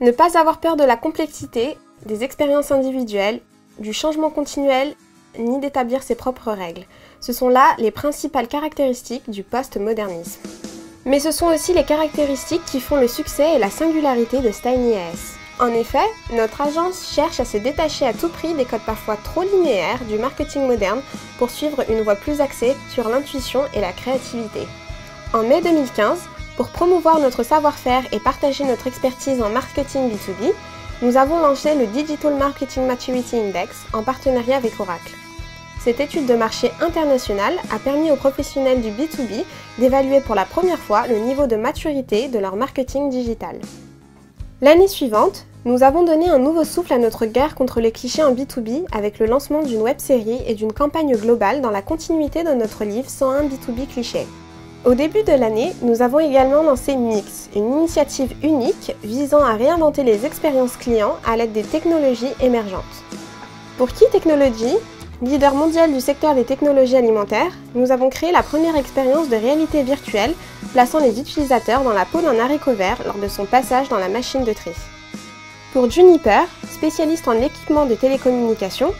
Ne pas avoir peur de la complexité, des expériences individuelles, du changement continuel, ni d'établir ses propres règles. Ce sont là les principales caractéristiques du post-modernisme. Mais ce sont aussi les caractéristiques qui font le succès et la singularité de StinyAS. En effet, notre agence cherche à se détacher à tout prix des codes parfois trop linéaires du marketing moderne pour suivre une voie plus axée sur l'intuition et la créativité. En mai 2015, pour promouvoir notre savoir-faire et partager notre expertise en marketing B2B, nous avons lancé le Digital Marketing Maturity Index en partenariat avec Oracle. Cette étude de marché internationale a permis aux professionnels du B2B d'évaluer pour la première fois le niveau de maturité de leur marketing digital. L'année suivante, nous avons donné un nouveau souffle à notre guerre contre les clichés en B2B avec le lancement d'une web-série et d'une campagne globale dans la continuité de notre livre 101 B2B clichés. Au début de l'année, nous avons également lancé Mix, une initiative unique visant à réinventer les expériences clients à l'aide des technologies émergentes. Pour Key Technology, leader mondial du secteur des technologies alimentaires, nous avons créé la première expérience de réalité virtuelle plaçant les utilisateurs dans la peau d'un haricot vert lors de son passage dans la machine de tri. Pour Juniper, spécialiste en équipement de télécommunications,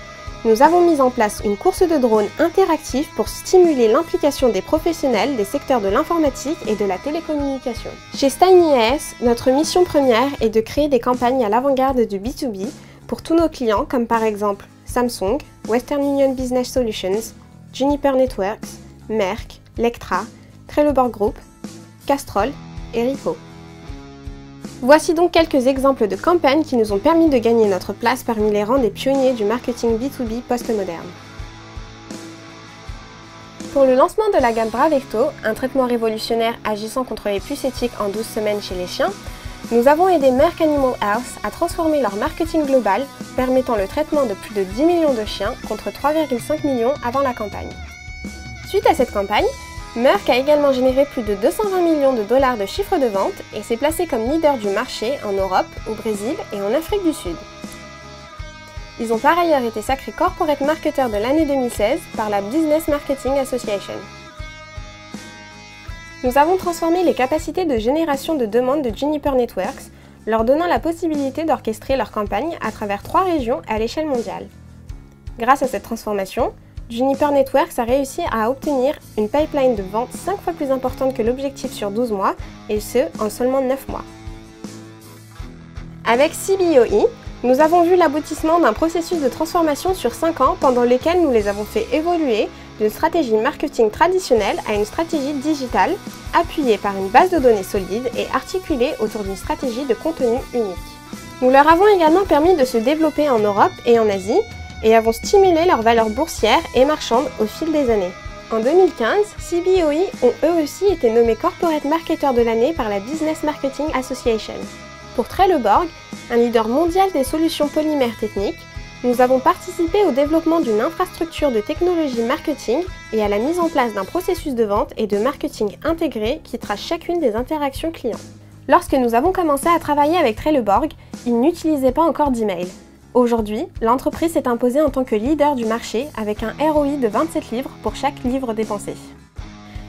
nous avons mis en place une course de drones interactive pour stimuler l'implication des professionnels des secteurs de l'informatique et de la télécommunication. Chez StinyAS, notre mission première est de créer des campagnes à l'avant-garde du B2B pour tous nos clients comme par exemple Samsung, Western Union Business Solutions, Juniper Networks, Merck, Lectra, Trelleborg Group, Castrol et Ripo. Voici donc quelques exemples de campagnes qui nous ont permis de gagner notre place parmi les rangs des pionniers du marketing B2B post-moderne. Pour le lancement de la gamme Bravecto, un traitement révolutionnaire agissant contre les puces éthiques en 12 semaines chez les chiens, nous avons aidé Merck Animal Health à transformer leur marketing global, permettant le traitement de plus de 10 millions de chiens contre 3,5 millions avant la campagne. Suite à cette campagne, Merck a également généré plus de 220 millions de dollars de chiffre de vente et s'est placé comme leader du marché en Europe, au Brésil et en Afrique du Sud. Ils ont par ailleurs été sacrés Corporate Marketer de l'année 2016 par la Business Marketing Association. Nous avons transformé les capacités de génération de demandes de Juniper Networks, leur donnant la possibilité d'orchestrer leur campagne à travers trois régions à l'échelle mondiale. Grâce à cette transformation, Juniper Networks a réussi à obtenir une pipeline de vente 5 fois plus importante que l'objectif sur 12 mois, et ce, en seulement 9 mois. Avec CBOE, nous avons vu l'aboutissement d'un processus de transformation sur 5 ans pendant lesquels nous les avons fait évoluer d'une stratégie marketing traditionnelle à une stratégie digitale, appuyée par une base de données solide et articulée autour d'une stratégie de contenu unique. Nous leur avons également permis de se développer en Europe et en Asie, et avons stimulé leur valeur boursière et marchande au fil des années. En 2015, CBOE ont eux aussi été nommés Corporate Marketer de l'année par la Business Marketing Association. Pour Trelleborg, un leader mondial des solutions polymères techniques, nous avons participé au développement d'une infrastructure de technologie marketing et à la mise en place d'un processus de vente et de marketing intégré qui trace chacune des interactions clients. Lorsque nous avons commencé à travailler avec Trelleborg, ils n'utilisaient pas encore d'email. Aujourd'hui, l'entreprise s'est imposée en tant que leader du marché avec un ROI de 27 livres pour chaque livre dépensé.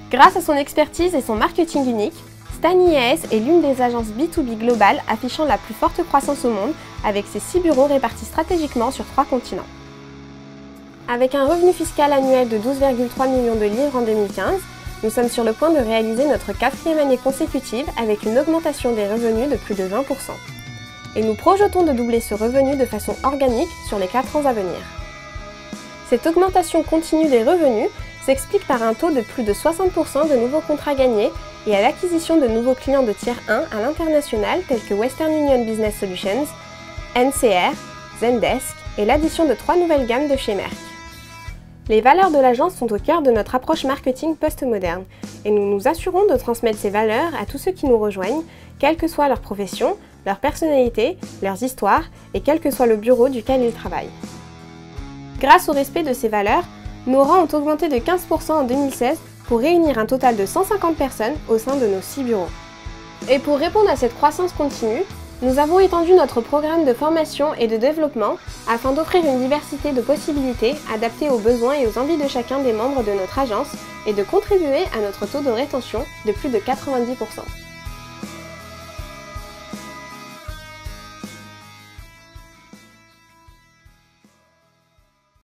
Grâce à son expertise et son marketing unique, Stani est l'une des agences B2B globales affichant la plus forte croissance au monde avec ses 6 bureaux répartis stratégiquement sur 3 continents. Avec un revenu fiscal annuel de 12,3 millions de livres en 2015, nous sommes sur le point de réaliser notre quatrième année consécutive avec une augmentation des revenus de plus de 20% et nous projetons de doubler ce revenu de façon organique sur les 4 ans à venir. Cette augmentation continue des revenus s'explique par un taux de plus de 60% de nouveaux contrats gagnés et à l'acquisition de nouveaux clients de tiers 1 à l'international tels que Western Union Business Solutions, NCR, Zendesk et l'addition de trois nouvelles gammes de chez Merck. Les valeurs de l'agence sont au cœur de notre approche marketing post-moderne et nous nous assurons de transmettre ces valeurs à tous ceux qui nous rejoignent, quelle que soit leur profession, leur personnalité, leurs histoires et quel que soit le bureau duquel ils travaillent. Grâce au respect de ces valeurs, nos rangs ont augmenté de 15% en 2016 pour réunir un total de 150 personnes au sein de nos 6 bureaux. Et pour répondre à cette croissance continue, nous avons étendu notre programme de formation et de développement afin d'offrir une diversité de possibilités adaptées aux besoins et aux envies de chacun des membres de notre agence et de contribuer à notre taux de rétention de plus de 90%.